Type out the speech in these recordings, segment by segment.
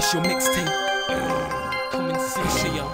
official mixtape. Coming soon to you.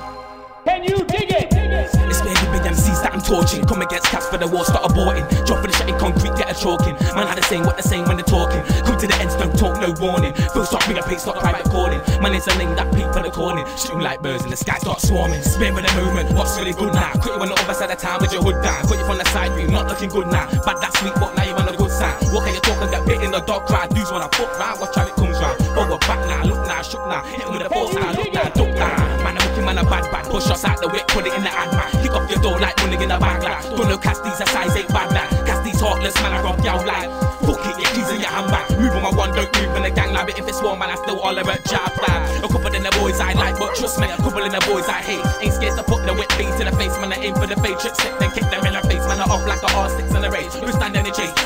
Can you dig it? It's mainly big MCs that I'm torching. Come against cats for the war, start aborting. Drop for the shit in concrete, get a chalking. Man, how they saying what they're saying when they're talking. Come to the ends, don't talk, no warning. Feel stop, bring a pace, stop private calling. Man, it's a name that people are calling. Shooting like birds and the sky start swarming. Spin with the movement, what's really good now? Quit you on the other side of town with your hood down. Quit you from the side view, not looking good now. But that's sweet, but now you on the good side. What can you talk and get bit in the dog cry? Dudes wanna fuck round, watch how it comes round. We're back now, look now, shook now. Hit with a force now, look now, duck now. Man, I'm looking man, a bad bad. Push us out the whip, put it in the ad man. Kick off your door like running in a bag like. Don't know cast these a size eight bad like. Cast these heartless man, I rob y'all like. Fuck it, your keys in your handbag. Move on my one, don't move in the gang like. But if it's one man, I still all about job fam. A couple of the boys I like, but trust me, a couple of the boys I hate. Ain't scared to put the whip beat to the face, man. I aim for the fade, trip slip, then kick them in the face, man. I off like a R6 in the race. Who stand in the chase?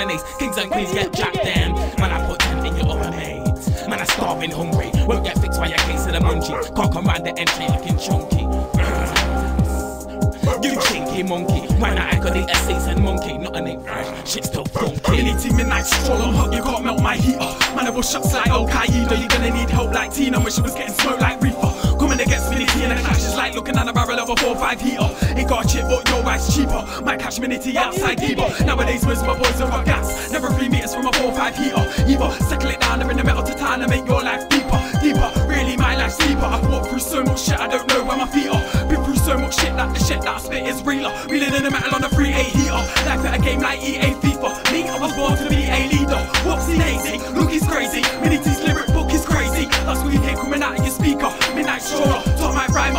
Ace. Kings and queens get jacked them. Man, I put them in your oven mates. Man, I starving hungry. Won't get fixed by your case of the munchie. Can't come round the entry looking chunky. You chinky monkey. Why not accolade essays and monkey? Not a name fresh. Shit still funky. Anything midnight stroll on hot, you can't melt my heater. Man, I will shots like Al Qaeda. You're gonna need help like Tina when she was getting smoked like like looking at a barrel of a 4-5 heater. Ain't got chip, but your wife's cheaper. Might catch Minnie T outside Debo. Nowadays, most of my boys have got gas. Never three meters from a 4-5 heater. Either settle it down or in the metal to town and make your life deeper. Deeper, really my life's deeper. I've walked through so much shit, I don't know where my feet are. Been through so much shit that the shit that I spit is realer. Reeling in the metal on a 3-8 heater. Life at a game like EA FIFA. Me, I was born to be a leader. Whoopsie daisy, look he's crazy. Minnie T's lyric book is crazy. That's what you hear coming out of your speaker. Midnight stroller.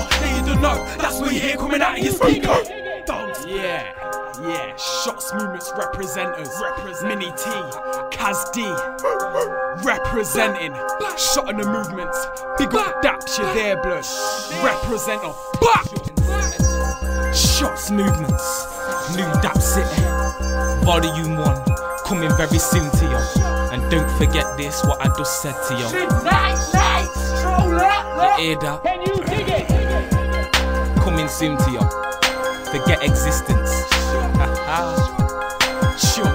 Now you don't know. That's what you hear coming out of your speaker. Dogs. Yeah, yeah. Shots movements representers. Minnie T, Kaz D. Representing. Shot in the movements. Big up Daps, you're there, blood. Representer. Bah! Shots movements. New Dap City. Volume 1. Coming very soon to you. And don't forget this, what I just said to you. Nice, nice. Stroller. You hear that? Can you dig it? coming soon to you. Forget existence. sure.